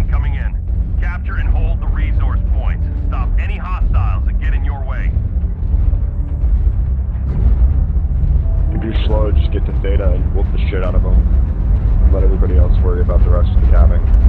command coming in. Capture and hold the resource points. Stop any hostiles that get in your way. If you're slow, just get to Theta and whoop the shit out of them. Let everybody else worry about the rest of the cabin.